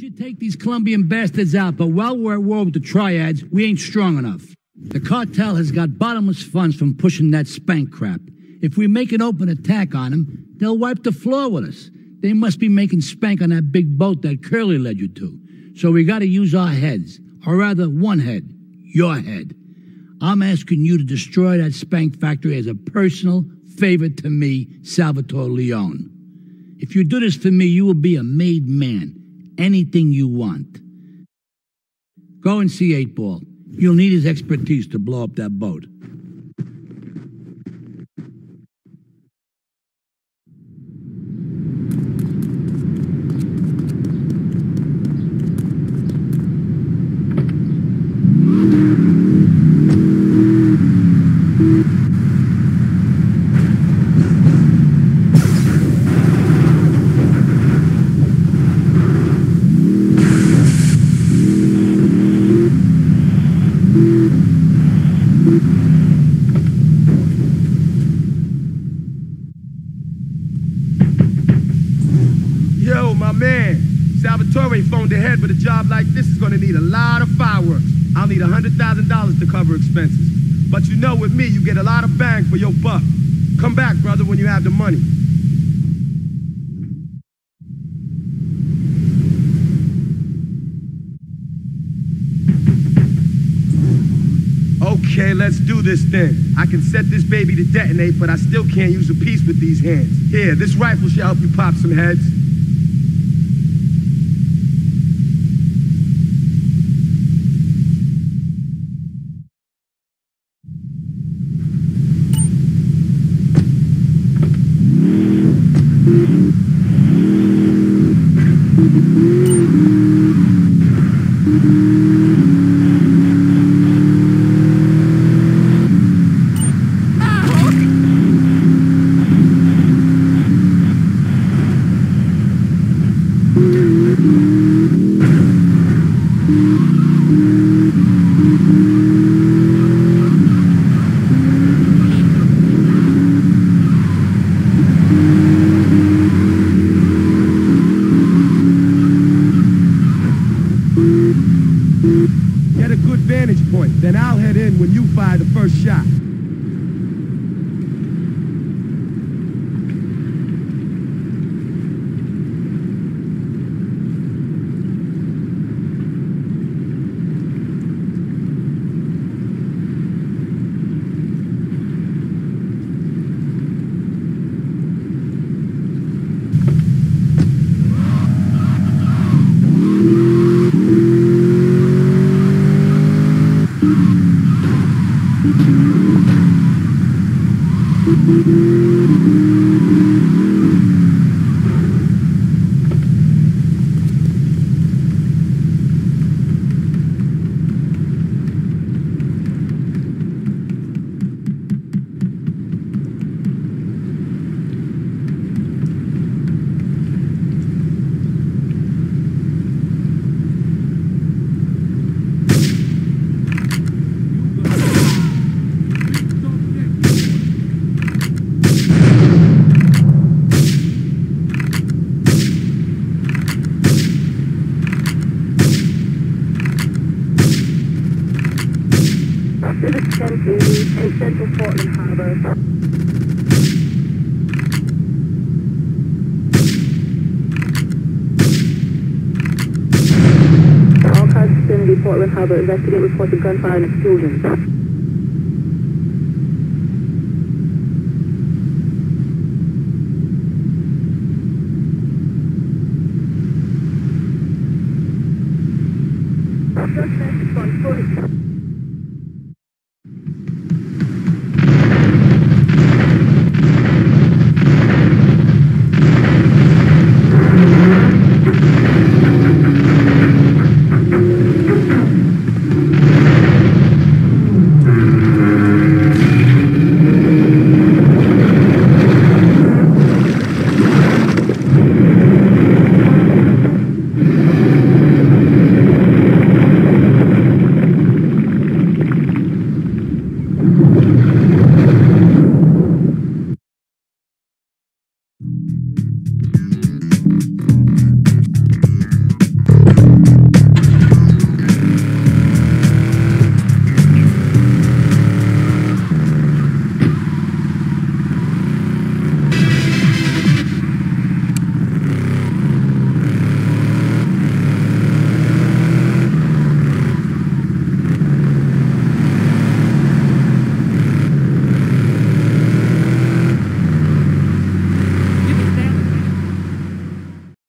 should take these Colombian bastards out, but while we're at war with the triads, we ain't strong enough. The cartel has got bottomless funds from pushing that spank crap. If we make an open attack on them, they'll wipe the floor with us. They must be making spank on that big boat that Curly led you to. So we gotta use our heads, or rather one head, your head. I'm asking you to destroy that spank factory as a personal favor to me, Salvatore Leone. If you do this for me, you will be a made man. Anything you want. Go and see Eight Ball. You'll need his expertise to blow up that boat. My man. Salvatore phoned ahead, but a job like this is gonna need a lot of fireworks. I'll need $100,000 to cover expenses. But you know with me, you get a lot of bang for your buck. Come back, brother, when you have the money. Okay, let's do this thing. I can set this baby to detonate, but I still can't use a piece with these hands. Here, this rifle should help you pop some heads. Get a good vantage point, then I'll head in when you fire the first shot. Thank you. Civic 1080, take Central Portland Harbor. All cars vicinity Portland Harbor, investigate reports of gunfire and explosions. Suspect on foot.